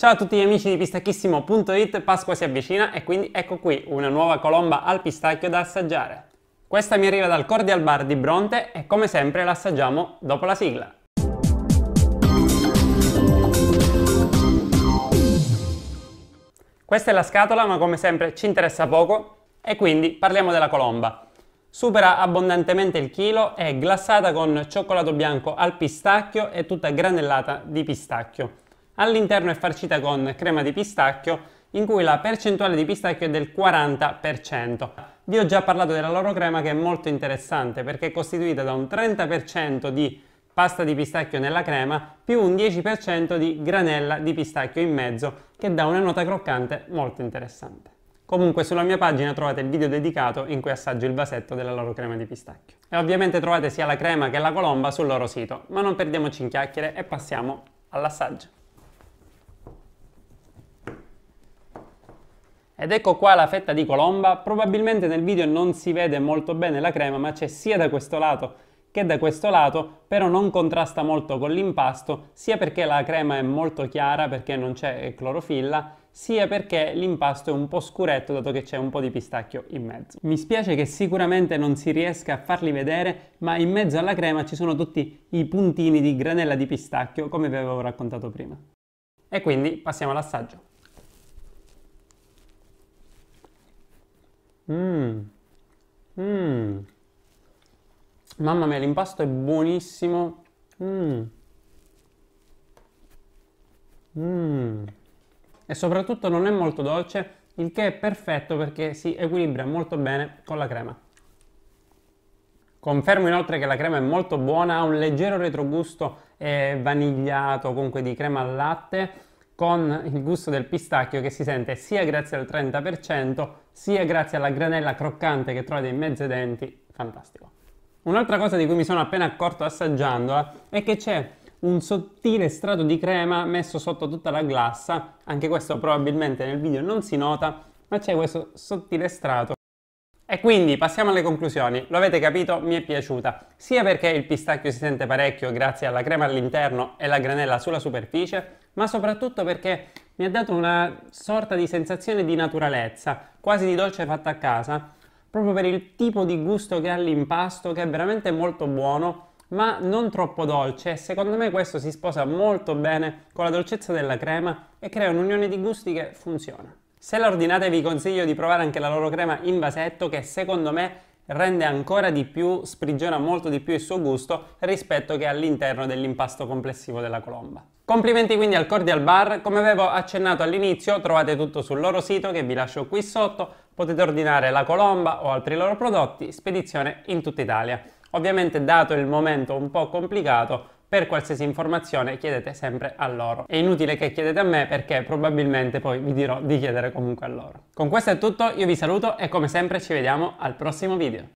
Ciao a tutti gli amici di pistacchissimo.it, Pasqua si avvicina e quindi ecco qui una nuova colomba al pistacchio da assaggiare. Questa mi arriva dal Cordial Bar di Bronte e come sempre la assaggiamo dopo la sigla. Questa è la scatola ma come sempre ci interessa poco e quindi parliamo della colomba. Supera abbondantemente il chilo, è glassata con cioccolato bianco al pistacchio e tutta granellata di pistacchio. All'interno è farcita con crema di pistacchio in cui la percentuale di pistacchio è del 40%. Vi ho già parlato della loro crema che è molto interessante perché è costituita da un 30% di pasta di pistacchio nella crema più un 10% di granella di pistacchio in mezzo che dà una nota croccante molto interessante. Comunque sulla mia pagina trovate il video dedicato in cui assaggio il vasetto della loro crema di pistacchio. E ovviamente trovate sia la crema che la colomba sul loro sito, ma non perdiamoci in chiacchiere e passiamo all'assaggio. Ed ecco qua la fetta di colomba, probabilmente nel video non si vede molto bene la crema ma c'è sia da questo lato che da questo lato, però non contrasta molto con l'impasto, sia perché la crema è molto chiara perché non c'è clorofilla, sia perché l'impasto è un po' scuretto dato che c'è un po' di pistacchio in mezzo. Mi spiace che sicuramente non si riesca a farli vedere, ma in mezzo alla crema ci sono tutti i puntini di granella di pistacchio come vi avevo raccontato prima. E quindi passiamo all'assaggio. Mmm. Mmm. Mamma mia, l'impasto è buonissimo. Mmm. Mmm. E soprattutto non è molto dolce, il che è perfetto perché si equilibra molto bene con la crema. Confermo inoltre che la crema è molto buona, ha un leggero retrogusto eh, vanigliato, comunque di crema al latte, con il gusto del pistacchio che si sente sia grazie al 30% sia grazie alla granella croccante che trovate in mezzo ai denti, fantastico. Un'altra cosa di cui mi sono appena accorto assaggiandola è che c'è un sottile strato di crema messo sotto tutta la glassa, anche questo probabilmente nel video non si nota, ma c'è questo sottile strato e quindi passiamo alle conclusioni. Lo avete capito? Mi è piaciuta. Sia perché il pistacchio si sente parecchio grazie alla crema all'interno e la granella sulla superficie, ma soprattutto perché mi ha dato una sorta di sensazione di naturalezza, quasi di dolce fatta a casa, proprio per il tipo di gusto che ha l'impasto, che è veramente molto buono, ma non troppo dolce. Secondo me questo si sposa molto bene con la dolcezza della crema e crea un'unione di gusti che funziona. Se la ordinate vi consiglio di provare anche la loro crema in vasetto che secondo me rende ancora di più, sprigiona molto di più il suo gusto rispetto che all'interno dell'impasto complessivo della colomba. Complimenti quindi al Cordial Bar, come avevo accennato all'inizio trovate tutto sul loro sito che vi lascio qui sotto, potete ordinare la colomba o altri loro prodotti, spedizione in tutta Italia. Ovviamente dato il momento un po' complicato per qualsiasi informazione chiedete sempre a loro. È inutile che chiedete a me perché probabilmente poi vi dirò di chiedere comunque a loro. Con questo è tutto, io vi saluto e come sempre ci vediamo al prossimo video.